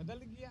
Padaligya.